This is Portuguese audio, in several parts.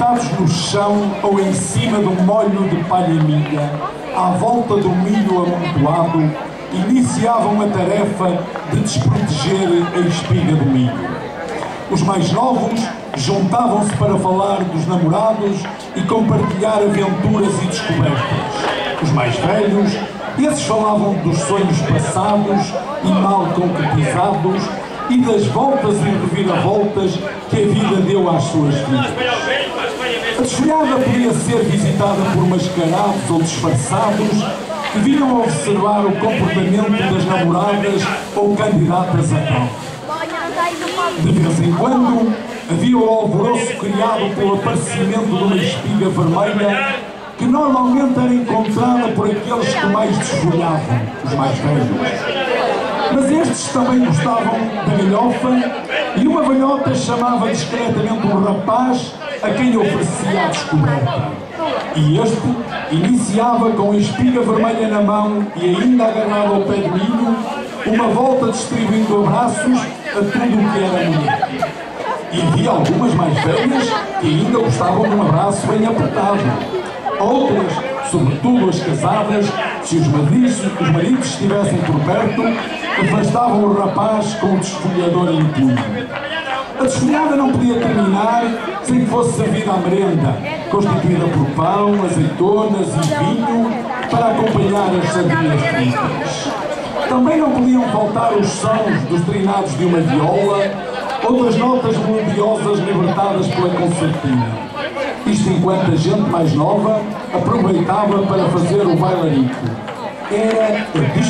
sentados no chão ou em cima de um molho de palha milha, à volta do milho amontoado, iniciavam a tarefa de desproteger a espiga do milho. Os mais novos juntavam-se para falar dos namorados e compartilhar aventuras e descobertas. Os mais velhos, esses falavam dos sonhos passados e mal concretizados e das voltas e reviravoltas que a vida deu às suas vidas. A desfolhada podia ser visitada por mascarados ou disfarçados que vinham observar o comportamento das namoradas ou candidatas a tal. De vez em quando, havia o alvoroço criado pelo aparecimento de uma espiga vermelha que normalmente era encontrada por aqueles que mais desfolhavam, os mais velhos. Mas estes também gostavam da galhofa e uma velhota chamava discretamente um rapaz a quem oferecia a descoberta. E este iniciava com a espiga vermelha na mão e ainda agarrado ao pé de milho, uma volta distribuindo abraços a tudo o que era mulher. E havia algumas mais velhas que ainda gostavam de um abraço bem apertado. Outras, sobretudo as casadas, se os maridos, os maridos estivessem por perto, afastavam o rapaz com o desfolhador em punho. A desfolhada não podia terminar sem que fosse servida a merenda, constituída por pão, azeitonas e vinho, para acompanhar as sardinhas fritas. Também não podiam faltar os sons dos trinados de uma viola ou das notas melodiosas libertadas pela concertina. Isto enquanto a gente mais nova aproveitava para fazer o bailarico. Era a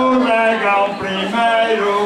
o primeiro.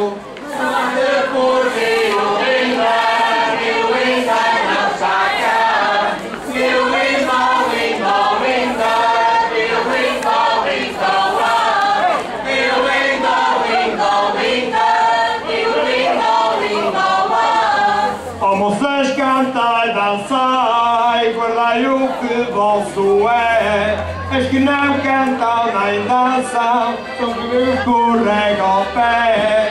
rag off bag.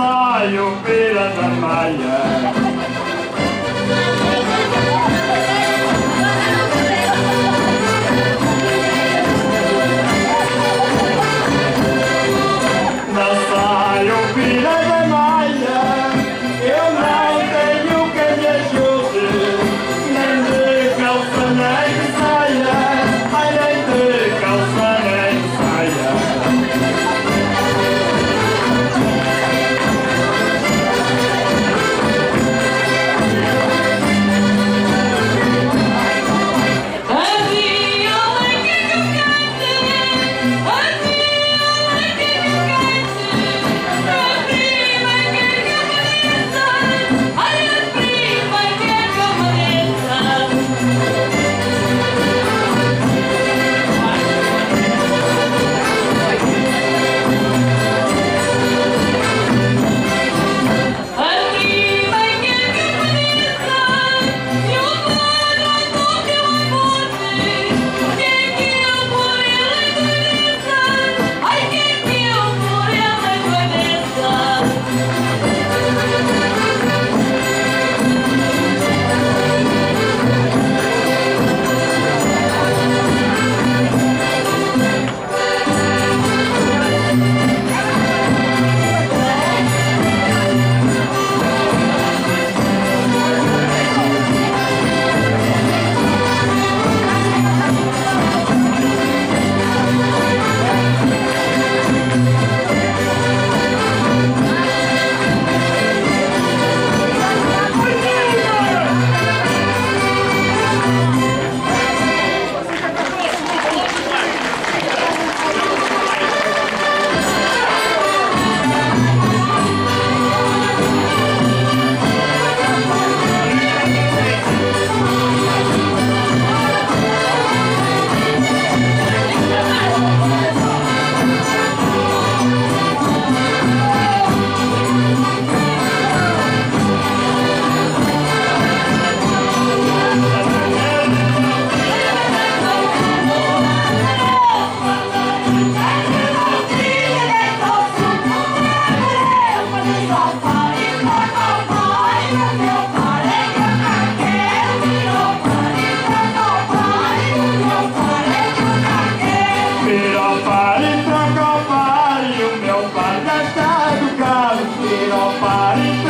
ensaio beira da maia. heart